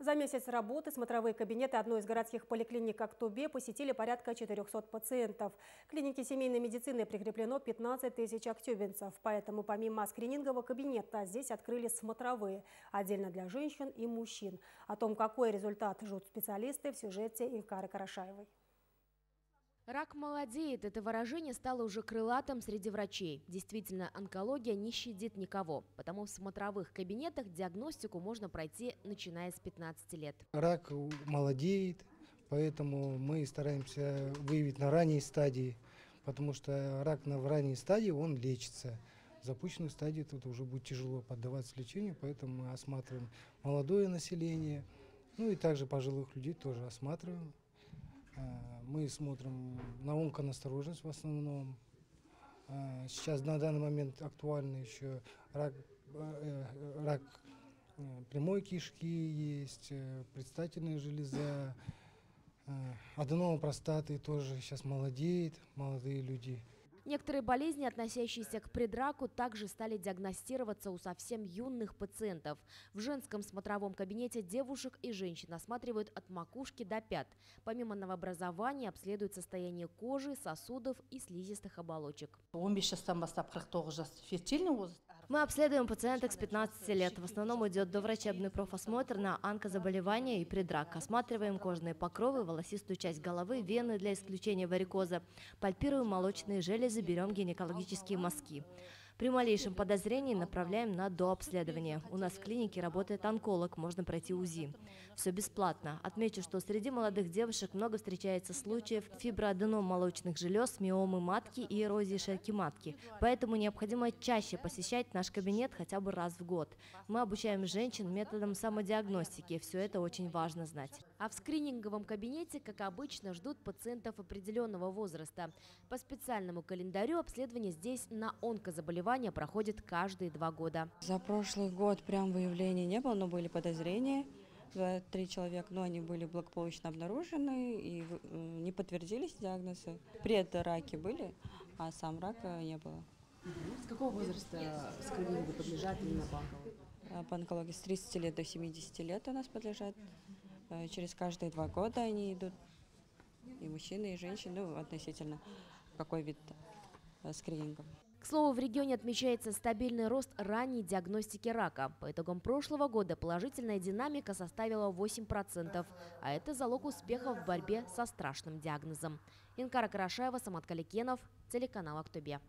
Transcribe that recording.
За месяц работы смотровые кабинеты одной из городских поликлиник Актубе посетили порядка 400 пациентов. Клинике семейной медицины прикреплено 15 тысяч актюбинцев. Поэтому помимо скринингового кабинета здесь открыли смотровые, отдельно для женщин и мужчин. О том, какой результат ждут специалисты в сюжете Инкары Карашаевой. Рак молодеет. Это выражение стало уже крылатым среди врачей. Действительно, онкология не щадит никого. Потому в смотровых кабинетах диагностику можно пройти, начиная с 15 лет. Рак молодеет, поэтому мы стараемся выявить на ранней стадии, потому что рак на ранней стадии, он лечится. В запущенной стадии тут уже будет тяжело поддаваться лечению, поэтому мы осматриваем молодое население, ну и также пожилых людей тоже осматриваем. Э, мы смотрим на онконастороженность в основном. Э, сейчас на данный момент актуальны еще рак, э, рак прямой кишки есть, предстательная железа, аденома простаты тоже сейчас молодеет, молодые люди. Некоторые болезни, относящиеся к предраку, также стали диагностироваться у совсем юных пациентов. В женском смотровом кабинете девушек и женщин осматривают от макушки до пят. Помимо новообразования обследуют состояние кожи, сосудов и слизистых оболочек. Мы обследуем пациенток с 15 лет. В основном идет доврачебный профосмотр на онкозаболевания и предрак. Осматриваем кожные покровы, волосистую часть головы, вены для исключения варикоза. Пальпируем молочные железы заберем гинекологические мазки. При малейшем подозрении направляем на дообследование. У нас в клинике работает онколог, можно пройти УЗИ. Все бесплатно. Отмечу, что среди молодых девушек много встречается случаев фиброаденом молочных желез, миомы матки и эрозии шейки матки. Поэтому необходимо чаще посещать наш кабинет хотя бы раз в год. Мы обучаем женщин методам самодиагностики. Все это очень важно знать. А в скрининговом кабинете, как обычно, ждут пациентов определенного возраста. По специальному календарю обследование здесь на онкозаболевания заболевания проходит каждые два года. За прошлый год прям выявлений не было, но были подозрения. Три человека, но они были благополучно обнаружены и не подтвердились диагнозы. Предраки были, а сам рака не было. С какого возраста скринингу подлежат именно по онкологии? А, по онкологии с 30 лет до 70 лет у нас подлежат. Э, через каждые два года они идут. И мужчины, и женщины, ну, относительно какой вид э, скрининга. К слову, в регионе отмечается стабильный рост ранней диагностики рака. По итогам прошлого года положительная динамика составила 8%, а это залог успеха в борьбе со страшным диагнозом. Инкара Карашаева, Самат Каликенов, телеканал «Актобе».